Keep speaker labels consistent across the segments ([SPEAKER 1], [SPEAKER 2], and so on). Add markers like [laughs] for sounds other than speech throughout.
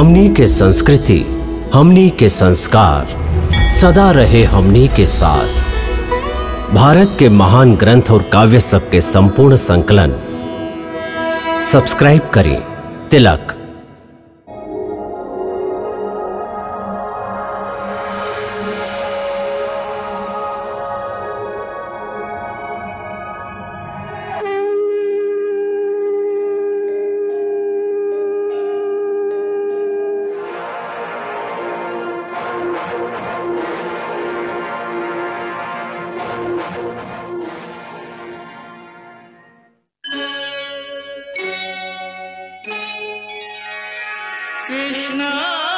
[SPEAKER 1] हमनी के संस्कृति, हमनी के संस्कार, सदा रहे हमनी के साथ। भारत के महान ग्रंथ और काव्य सब के संपूर्ण संकलन। सब्सक्राइब करें, तिलक।
[SPEAKER 2] कृष्ण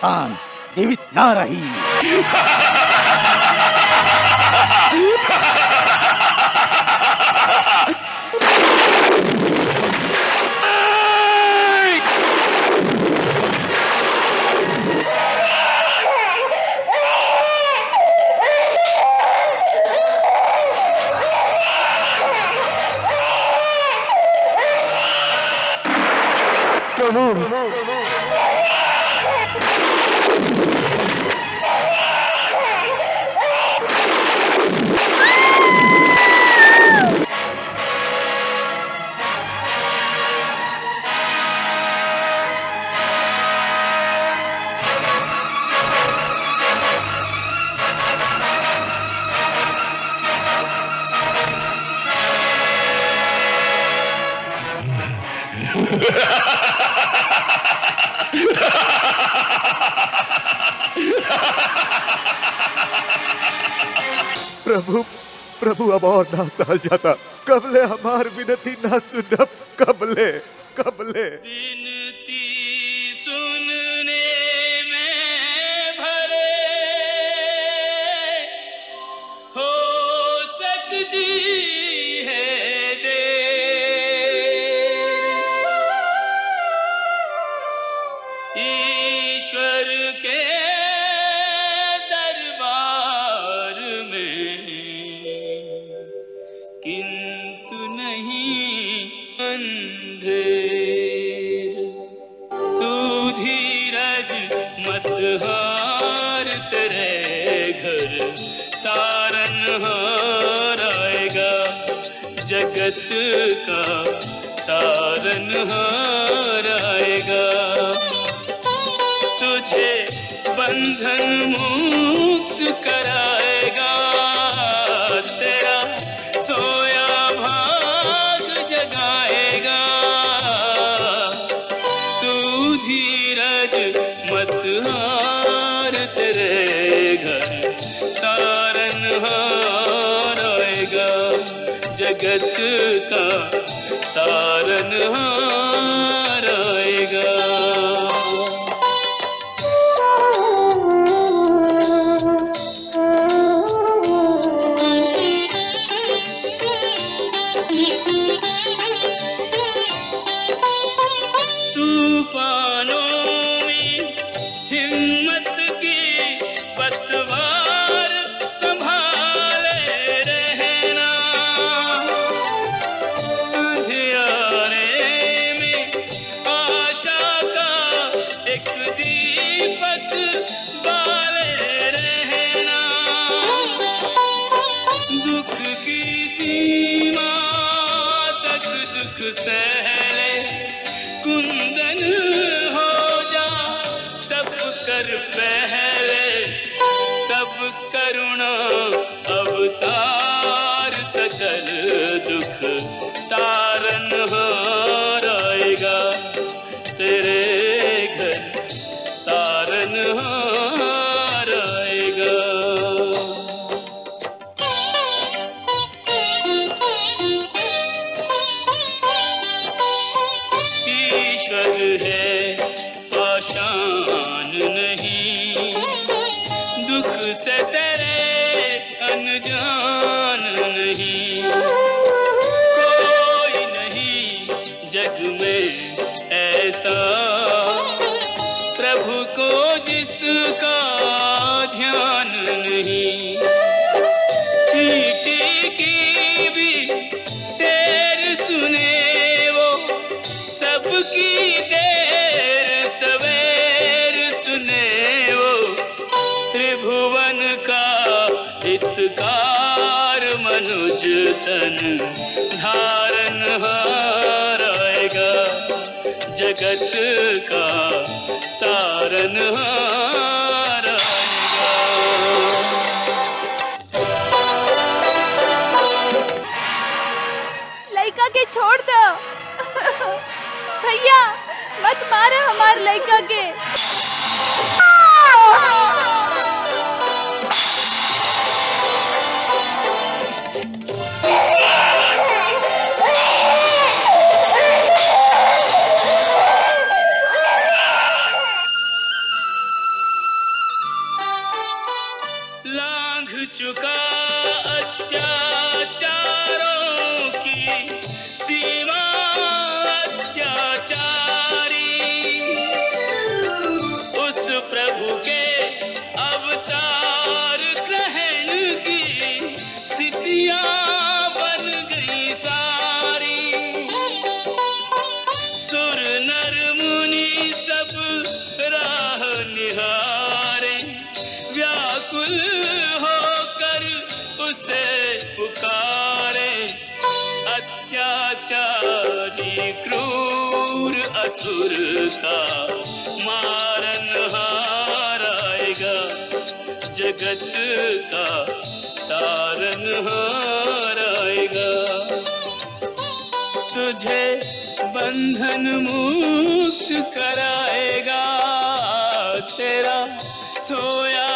[SPEAKER 2] संतान
[SPEAKER 3] जीवित ना रही।
[SPEAKER 4] प्रभु प्रभु, अब और ना सहल जाता। कबले हमार विनती ना सुनब। कबले कबले।
[SPEAKER 2] विनती सुनने जगत का तारन हार आएगा। तुझे बंधन मुक्त कराएगा जगत का तारन सकल दुख तारन हार हितकार मनुज तन धारन हार आएगा जगत का आएगा
[SPEAKER 5] लड़का के छोड़ दो। [laughs] भैया, मत मारो हमार लड़का के।
[SPEAKER 2] क्रूर असुर का मारन हाराएगा। जगत का तारन हाराएगा। तुझे बंधन मुक्त कराएगा। तेरा सोया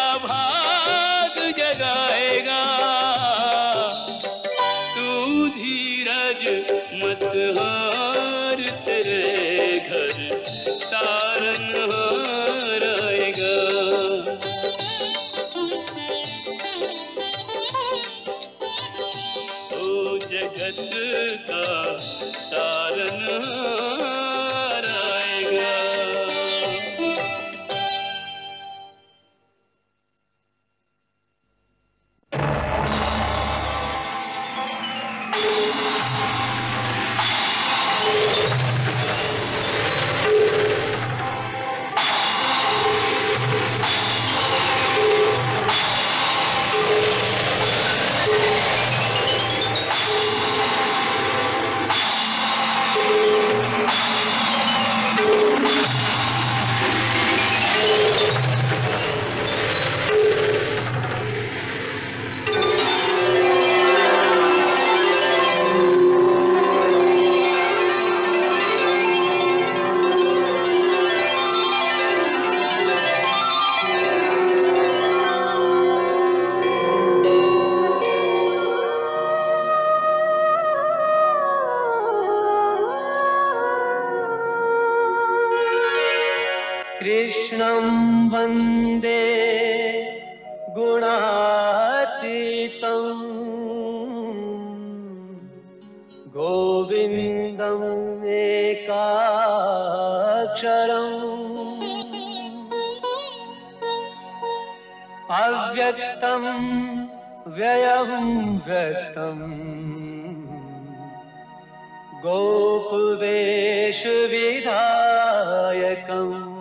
[SPEAKER 6] विधायकम्।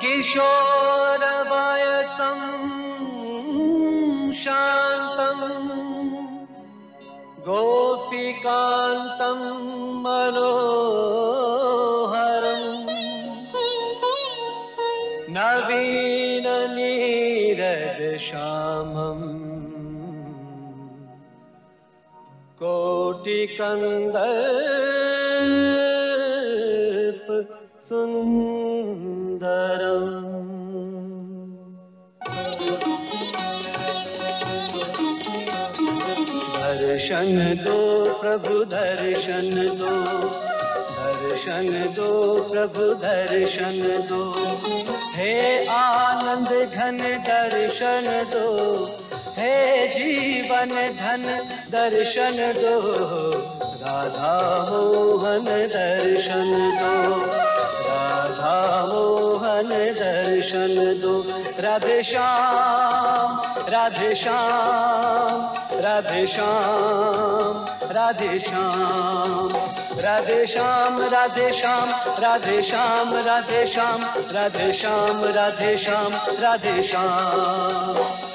[SPEAKER 6] किशोरवयसम् शान्तम्। गोपिकान्तम् मनोहरम्। नवीननीरदशा कोटिकन्दर्प सुन्दरम् दर्शन दो प्रभु, दर्शन दो। दर्शन दो प्रभु, दर्शन दो। हे आनंद घन दर्शन दो। हे जीवन धन दर्शन दो राधा मोहन दर्शन दो राधा मोहन दर्शन दो राधे श्याम राधे श्याम राधे श्याम राधे श्याम राधे श्याम राधे श्याम राधे श्याम राधे श्याम राधे श्याम राधे श्याम राधे श्याम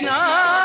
[SPEAKER 6] Krishna.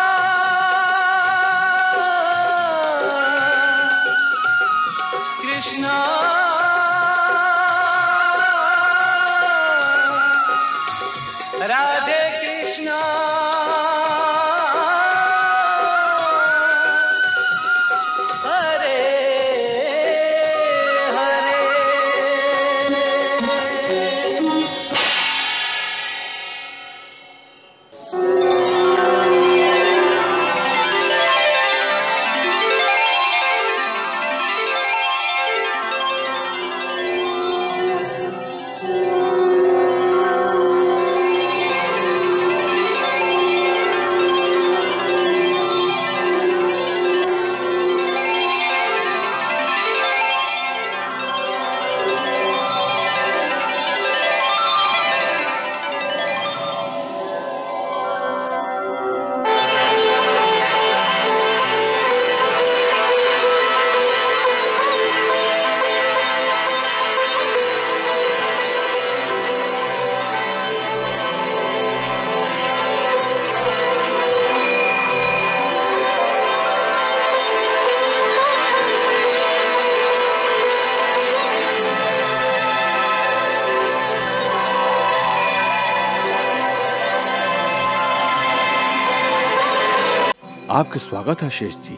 [SPEAKER 4] आपके स्वागत है शेष जी।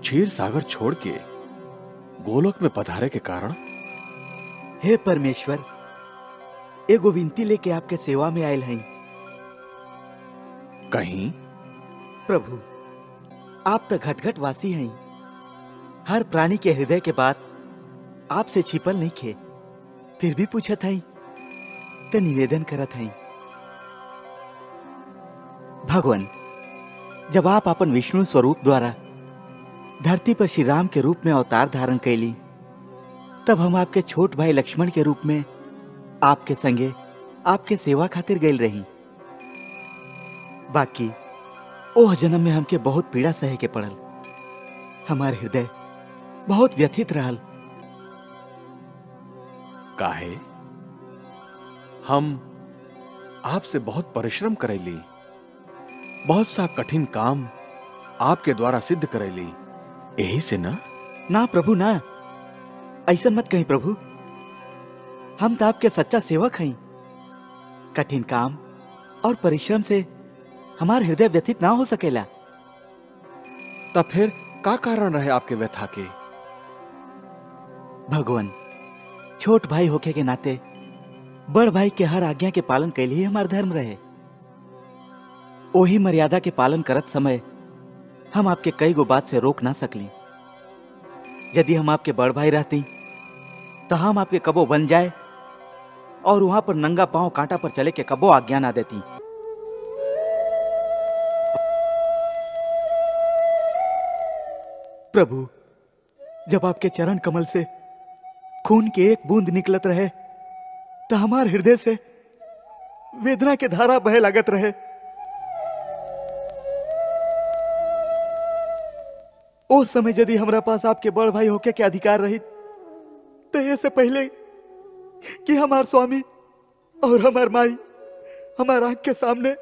[SPEAKER 4] क्षीर सागर छोड़ के गोलोक में पधारे के कारण?
[SPEAKER 3] हे परमेश्वर एगो विनती लेके आपके सेवा में आयल हैं।
[SPEAKER 4] कहीं?
[SPEAKER 3] प्रभु आप तो घटघट वासी हैं। हर प्राणी के हृदय के बात आपसे छिपल नहीं खे। फिर भी पूछत हैं तो निवेदन करत हैं। भगवान, जब आप अपन विष्णु स्वरूप द्वारा धरती पर श्री राम के रूप में अवतार धारण कैली, तब हम आपके छोट भाई लक्ष्मण के रूप में आपके संगे आपके सेवा खातिर गए रही। बाकी, ओह जन्म में हमके बहुत पीड़ा सहे के पड़ल। हमार हृदय बहुत व्यथित रहल।
[SPEAKER 4] काहे? हम आपसे बहुत परिश्रम करेली। बहुत सा कठिन काम आपके द्वारा सिद्ध करेली यही से ना?
[SPEAKER 3] ना प्रभु ना। ऐसा मत कहीं प्रभु। हम तो आपके सच्चा सेवक हैं। कठिन काम और परिश्रम से हमार हृदय व्यथित ना हो सकेला।
[SPEAKER 4] तब फिर का कारण रहे आपके व्यथा के?
[SPEAKER 3] भगवान छोट भाई होके के नाते बड़ भाई के हर आज्ञा के पालन के लिए हमारा धर्म रहे। ओही मर्यादा के पालन करत समय हम आपके कई गो बात से रोक ना सकली। यदि हम आपके बड़ भाई रहती तो हम आपके कबो बन जाए और वहाँ पर नंगा पाँव कांटा पर चले के कबो आज्ञा ना देती। प्रभु, जब आपके चरण कमल से खून की एक बूंद निकलत रहे तो हमार हृदय से वेदना के धारा बह लागत रहे। उस समय यदि हमरा पास आपके बड़ भाई होके के अधिकार रही तो ये से पहले कि हमार स्वामी और हमार माई हमार आँख के सामने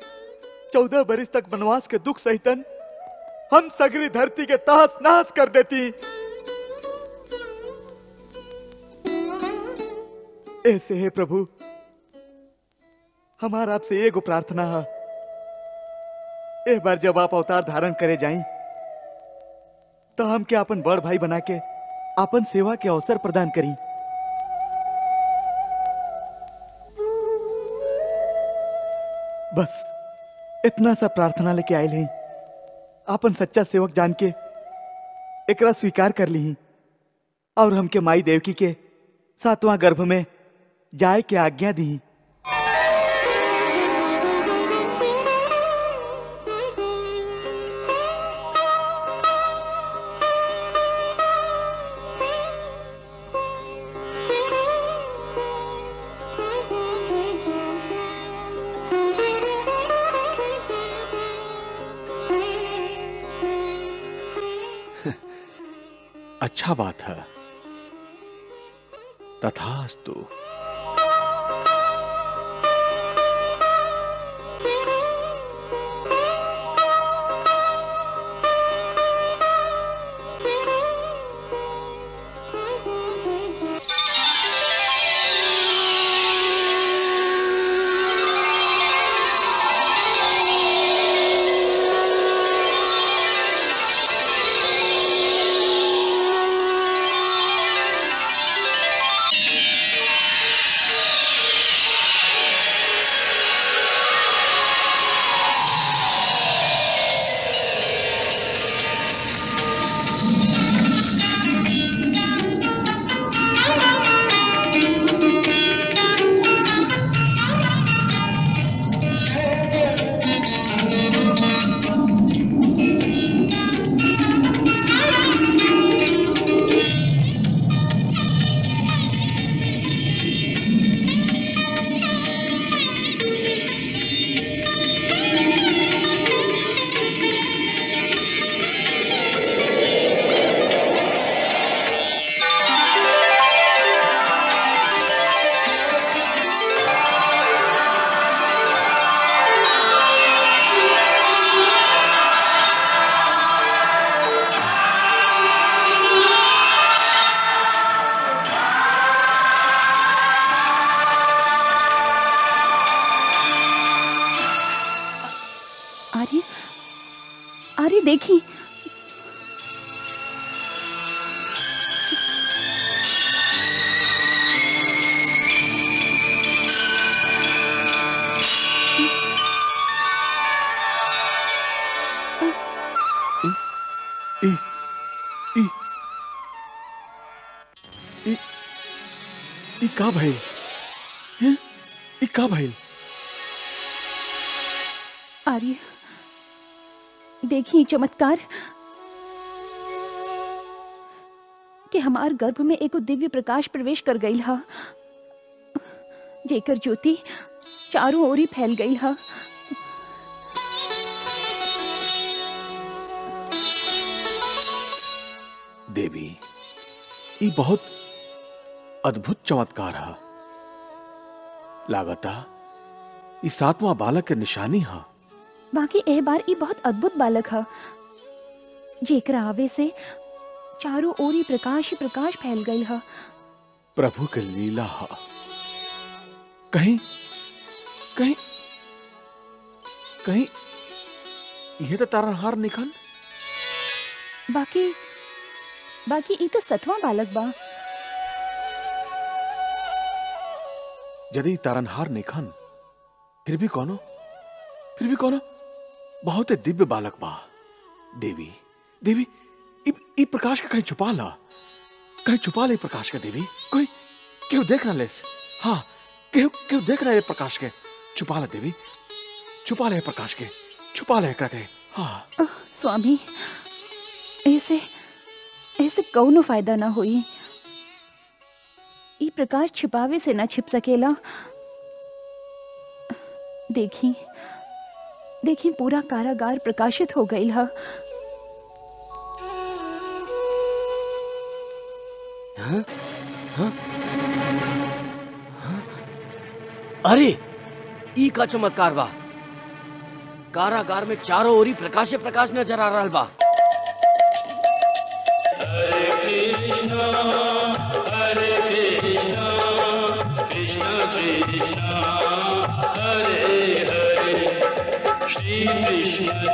[SPEAKER 3] चौदह बरिस तक वनवास के दुख सहितन हम सगरी धरती के तहस नहस कर देती। ऐसे है प्रभु, हमारा आपसे एगो प्रार्थना है। एक बार जब आप अवतार धारण करे जाई तो हम के अपन बड़ भाई बना के अपन सेवा के अवसर प्रदान करी? बस, इतना सा प्रार्थना लेके आए हैं। अपन सच्चा सेवक जान के एकरा स्वीकार कर ली और हमके माई देवकी के सातवां गर्भ में जाए के आज्ञा दी
[SPEAKER 4] अच्छा बात है। तथास्तु ई ई का भइल? हैं? ई का भइल?
[SPEAKER 5] आर्य देखी चमत्कार। कि हमार गर्भ में एगो दिव्य प्रकाश प्रवेश कर गई हा। जेकर ज्योति चारों ओर ही फैल गई हा।
[SPEAKER 4] देवी ई बहुत अद्भुत चमत्कार है। लागता ई सातवां बालक के निशानी है।
[SPEAKER 5] बाकी एह बार ई बहुत अद्भुत बालक हा। जेकरा आवे से चारों ओरी प्रकाश ही प्रकाश फैल गई हा।
[SPEAKER 4] प्रभु के लीला है। कहीं कहीं कहीं यह तो तारनहार निखन
[SPEAKER 5] बाकी बाकी ई तो सतवां बालक बा।
[SPEAKER 4] यदि तारनहार निखन फिर भी कौनो? फिर भी कौनो? बहुत ही दिव्य बालक बा। देवी देवी ई प्रकाश का कहीं छुपा ला। कहीं छुपा ले प्रकाश का देवी। कोई क्यों देख ना ले? हाँ क्यों क्यों देख ये प्रकाश के? छुपा ला देवी। छुपा ले प्रकाश के। छुपा ले एकरा के। हाँ।
[SPEAKER 5] स्वामी ऐसे ऐसे कौनो फ़ायदा ना होई। ई प्रकाश छिपावे से ना छिप सकेला। देखी देखी पूरा कारागार प्रकाशित हो गई हा।
[SPEAKER 1] अरे, ई का चमत्कार बा। कारागार में चारों ओरी प्रकाश प्रकाश नज़र आ रहा बा।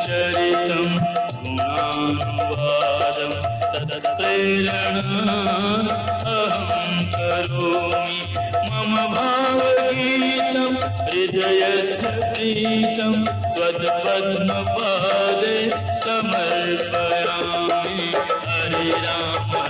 [SPEAKER 2] चरितम गुणानुवादम तत्प्रेरणा अहं करोमि। मम भावगीतं हृदयस्य प्रीतं त्वत्पद्मपादे समर्पयामि। हरे राम